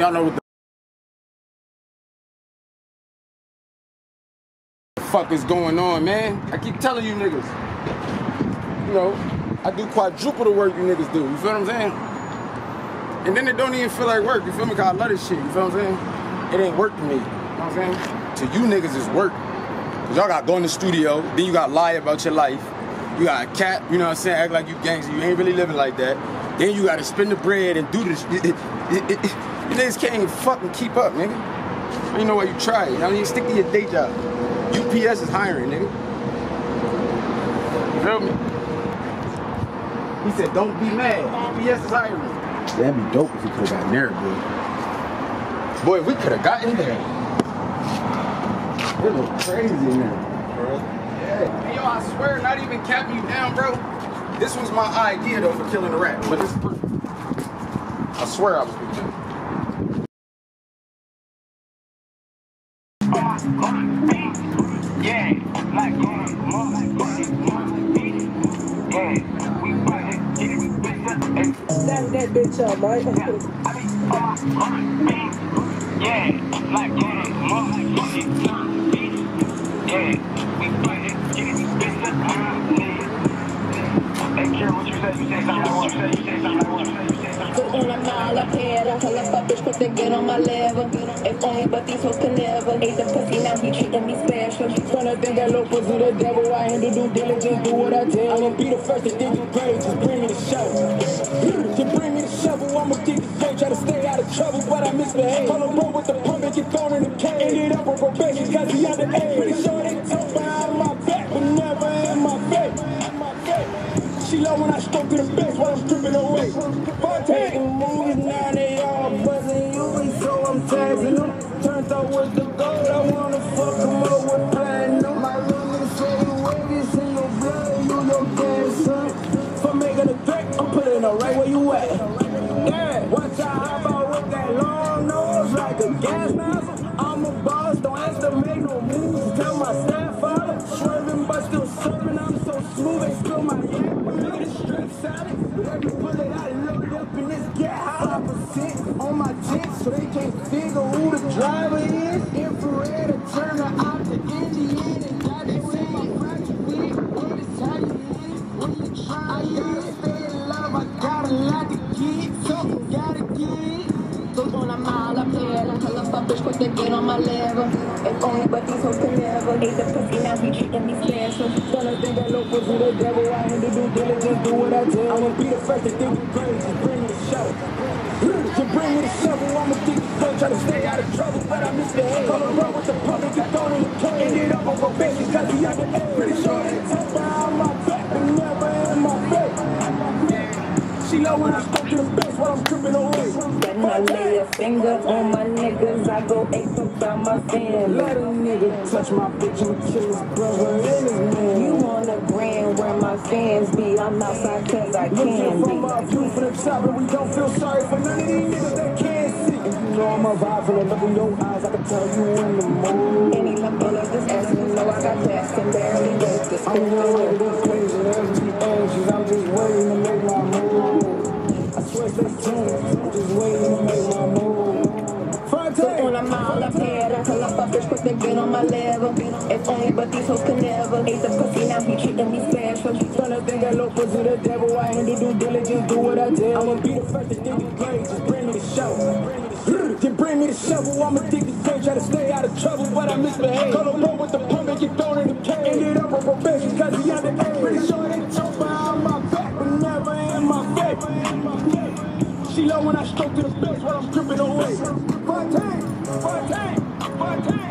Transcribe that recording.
y'all know what the fuck is going on, man. I keep telling you niggas. You know, I do quadruple the work you niggas do. You feel what I'm saying? And then it don't even feel like work. You feel me? Cause I love this shit. You feel what I'm saying? It ain't work to me. You know what I'm saying? To you niggas, it's work. Cause y'all got go in the studio, then you got lie about your life. You got a cat, you know what I'm saying? Act like you gangster. You ain't really living like that. Then you gotta spin the bread and do this. You niggas can't even fucking keep up, nigga. I don't know why you try it. I mean, stick to your day job. UPS is hiring, nigga. You feel me? He said, don't be mad. UPS is hiring. That'd be dope if we could have gotten there, boy. Boy, we could have gotten there. It look crazy in there, bro. Yeah. Hey, yo, I swear, not even capping you down, bro. This was my idea, though, for killing the rat. But this is perfect. I swear I was with you. Stand that bitch up, Mike. Yeah, like Yeah, we fight it, get it, bitch, Hey, Karen, what you say? You say something I want. You say, you say something I want. You say, you say something. Put on a mala pera, tell a fuck bitch quick to get on my level. If only but these hoes can never. Ate the pussy, think that little pussy the devil. I handle due diligence, do what I tell. I'ma be the first to dig your grave, just bring me the shovel. Just bring me the shovel, I'ma dig the grave. Try to stay out of trouble, but I misbehave. Call him bro with the pump and get thrown in the cage. Ended up on probation, cause he underage. Pretty sure they talk behind my back, but never in my face. She love when I stroke to the face while I'm stripping away. Fontane. movies now, they all buzzing you, so I'm tagging figure who the driver is. Infrared, a turner out to Indian, and got they say my fracture wig. Oh, this how you live when you try. I gotta stay in love, I got a lot to give, something gotta give. Put on a mala pera, tell a fuck bitch quick to get on my level. If only but these hoes can never. Ate the pussy, now he treating me special. Tryna think that little pussy the devil. I handle due diligence, do what I tell. I'ma be the first to dig your crazy, bring the shovel. Try to stay out of trouble, but I misbehave. Call him bro with the and get thrown in the cage. Ended up on probation, cause he underage. Pretty sure they talk behind my back, but never in my face. She love when I stroke to the face while I'm tripping away. Then I lay a finger on my niggas, I go ape about my family. Let a nigga touch my bitch and kill his brother and his man. You on the grand where my fans be, I'm outside cause I Looking can from be. our view from the top, and we don't feel sorry for none of these niggas that can't you know I'm a vibe from the look in your eyes, I can tell you in the mood. Any lump of this ass, you know I got gas, and barely wait to I'm spin young through with it. this place and empty anxious, I'm just waiting to make my move. I swear they tuned, I'm just waiting to make my move. Put Fontane! on a mala pera, tell a fuck bitch quick to get on my level. If only but these hoes can never. Ate the pussy, now he treating me special. Tryna think that little pussy the devil. I handle due diligence, do what I tell. I'ma be the first me I'ma dig the grave, try to stay out of trouble, but I misbehave. Call him bro with the pump and get thrown in the cage. Ended up on probation, cause he underage. Pretty sure they talk behind my back, but never in my face. She love when I stroke to the face while I'm tripping away. Fontane, Fontane, Fontane,